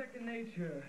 Second Nature.